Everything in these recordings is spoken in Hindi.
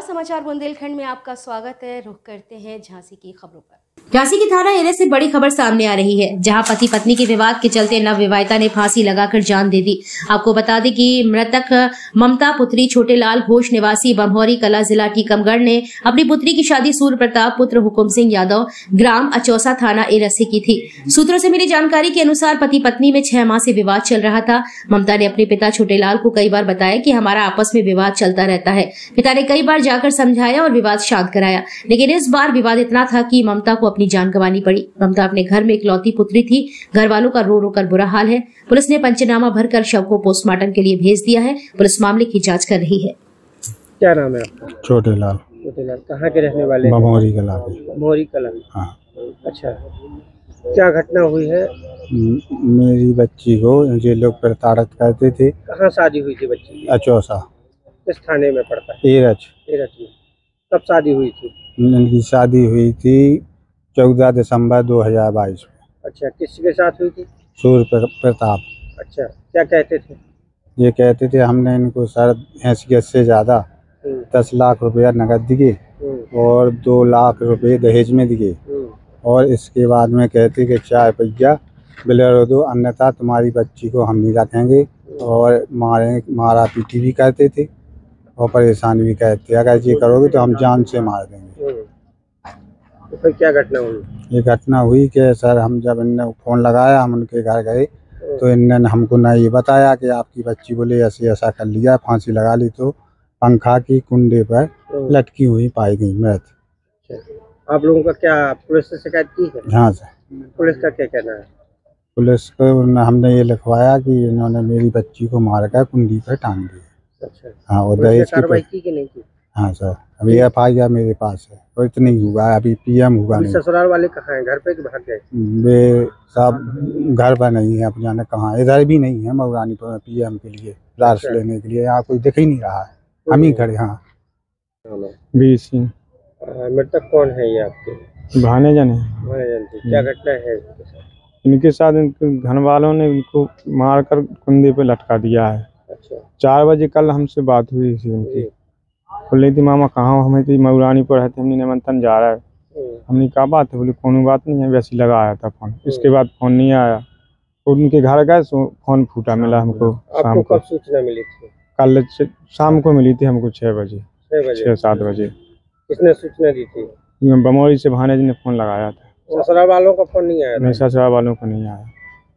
समाचार बुंदेलखंड में आपका स्वागत है। रुख करते हैं झांसी की खबरों पर। झांसी की थाना एरिया से बड़ी खबर सामने आ रही है, जहाँ पति पत्नी के विवाद के चलते नव विवाहिता ने फांसी लगाकर जान दे दी। आपको बता दें कि मृतक ममता, पुत्री छोटे लाल घोष, निवासी बमहौरी, कला जिला टीकमगढ़ ने अपनी पुत्री की शादी सूर्य प्रताप पुत्र हुकुम सिंह यादव, ग्राम अचौसा थाना एरस से की थी। सूत्रों से मिली जानकारी के अनुसार पति पत्नी में छह माह से विवाद चल रहा था। ममता ने अपने पिता छोटे लाल को कई बार बताया कि हमारा आपस में विवाद चलता रहता है। पिता ने कई बार जाकर समझाया और विवाद शांत कराया, लेकिन इस बार विवाद इतना था कि ममता को अपनी जान गंवानी पड़ी। ममता अपने घर में इकलौती पुत्री थी। घर वालों का रो रो कर बुरा हाल है। पुलिस ने पंचनामा भरकर शव को पोस्टमार्टम के लिए भेज दिया है। पुलिस मामले की जाँच कर रही है। क्या नाम है आपका? छोटे लाल छोटे लाल कहाँ के रहने वाले हैं? बमोरी कला मोहरी कला। हाँ। अच्छा। क्या घटना हुई है? मेरी बच्ची को ये लोग प्रताड़ित करते थे। कहाँ शादी हुई थी बच्ची? की अचौसा। किस थाने में पड़ता है? एरच एरच में। कब शादी हुई थी? इनकी शादी हुई थी चौदह दिसंबर 2022 में। अच्छा किसके साथ हुई थी? सूर्य प्रताप। अच्छा क्या कहते थे? ये कहते थे हमने इनको सर हैसियत से ज़्यादा हम्म, दस लाख रुपया नकद दिए हम्म, और दो लाख रुपए दहेज में दिए। हम्म, और इसके बाद में कहते कि चाय पैया बिलर दो अन्यथा तुम्हारी बच्ची को हम नहीं रखेंगे। और मारे मारा पीटी भी करते थे और परेशान भी करते अगर ये करोगे तो हम जान से मार देंगे। तो फिर क्या घटना हुई? ये घटना हुई कि सर हम जब इनने फ़ोन लगाया हम उनके घर गए तो इनने हमको ना ये बताया कि आपकी बच्ची बोले ऐसे ऐसा कर लिया फांसी लगा ली तो पंखा की कुंडे पर लटकी हुई पाई गई मृत। अच्छा। आप लोगों का क्या पुलिस से शिकायत की है? हाँ सर। पुलिस का क्या कहना है? पुलिस को हमने ये लिखवाया कि इन्होंने मेरी बच्ची को मार कर कुंडी पर टांग दिया अच्छा। हाँ और दहेज की नहीं की? हाँ सर अभी एफ़ आई आर मेरे पास है और इतनी हुआ है अभी पीएम हुआ नहीं। ससुराल वाले कहाँ हैं? घर पे कि भाग गए? वे सब घर पर नहीं है अब जाने कहाँ इधर भी नहीं है मऊरानी पर पीएम के लिए लाश अच्छा। लेने के लिए यहाँ कोई दिख ही नहीं रहा है। हम ही खड़े हाँ। है। बी सिंह आ, मृतक कौन है ये आपके? भाने जाने। क्या घटना है इनके साथ इनके घर वालों ने इनको मारकर कुंदे पे लटका दिया है। अच्छा। चार बजे कल हमसे बात हुई थी उनकी। बोल रही थी मामा कहाँ हमें तो मऊरानी पर है हमने निमंत्रण जा रहा है। हम्म, हमने कहा बात है। बोले कोनो बात नहीं है। वैसे लगा आया था फ़ोन। इसके बाद फ़ोन नहीं आया। उनके घर गए फ़ोन फूटा मिला हमको शाम को। सूचना मिली थी? कल शाम को मिली थी हमको छः बजे। छः सात बजे। किसने सूचना दी थी? बमोरी से भानेज ने फ़ोन लगाया था। ससुराल वालों का फ़ोन नहीं आया नहीं ससुराल वालों को नहीं आया।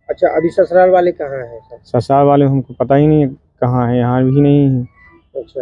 अच्छा अभी ससुराल वाले कहाँ हैं ससुराल वाले हमको पता ही नहीं है कहाँ है यहाँ भी नहीं है। अच्छा।